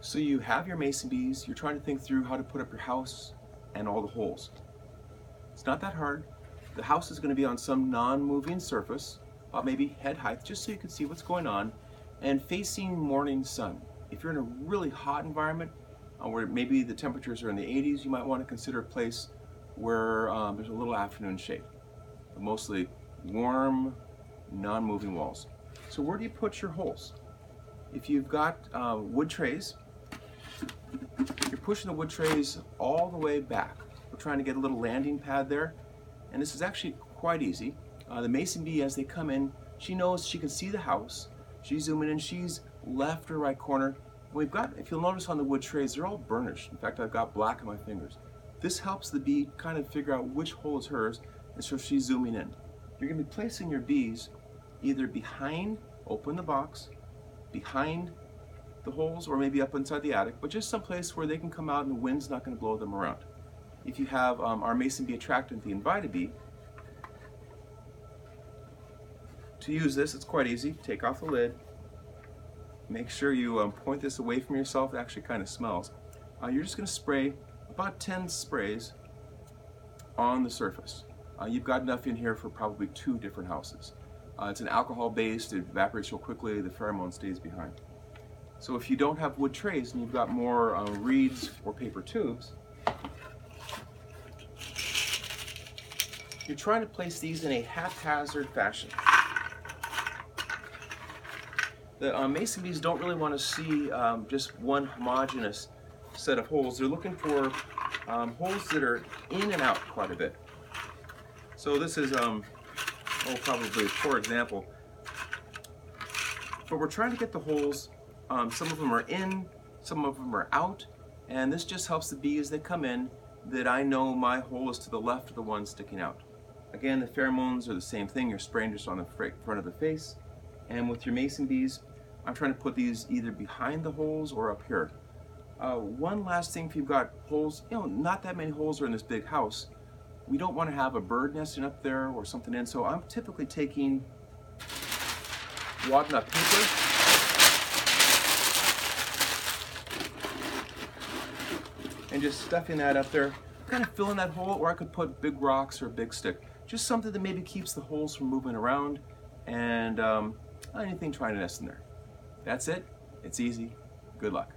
So you have your mason bees, you're trying to think through how to put up your house and all the holes. It's not that hard. The house is going to be on some non-moving surface, about maybe head height, just so you can see what's going on, and facing morning sun. If you're in a really hot environment, uh, where maybe the temperatures are in the 80s, you might want to consider a place where um, there's a little afternoon shade. But mostly warm, non-moving walls. So where do you put your holes? If you've got uh, wood trays, pushing the wood trays all the way back. We're trying to get a little landing pad there. And this is actually quite easy. Uh, the mason bee, as they come in, she knows she can see the house. She's zooming in, she's left or right corner. We've got, if you'll notice on the wood trays, they're all burnished. In fact, I've got black on my fingers. This helps the bee kind of figure out which hole is hers, and so she's zooming in. You're gonna be placing your bees either behind, open the box, behind the holes, or maybe up inside the attic, but just someplace where they can come out and the wind's not gonna blow them around. If you have um, our mason bee attractant, the InvitaBee, to use this, it's quite easy. Take off the lid. Make sure you um, point this away from yourself. It actually kind of smells. Uh, you're just going to spray about 10 sprays on the surface. Uh, you've got enough in here for probably two different houses. Uh, it's an alcohol based, it evaporates real quickly, the pheromone stays behind. So if you don't have wood trays and you've got more uh, reeds or paper tubes, you're trying to place these in a haphazard fashion. The uh, mason bees don't really want to see um, just one homogeneous set of holes. They're looking for um, holes that are in and out quite a bit. So this is, um, oh, probably a poor example. But we're trying to get the holes, um, some of them are in, some of them are out, and this just helps the bees as they come in that I know my hole is to the left of the one sticking out. Again, the pheromones are the same thing. You're spraying just on the front of the face. And with your mason bees, I'm trying to put these either behind the holes or up here. Uh, one last thing, if you've got holes, you know, not that many holes are in this big house. We don't want to have a bird nesting up there or something in, so I'm typically taking up paper and just stuffing that up there, kind of filling that hole, or I could put big rocks or a big stick. Just something that maybe keeps the holes from moving around and um, anything trying to nest in there. That's it. It's easy. Good luck.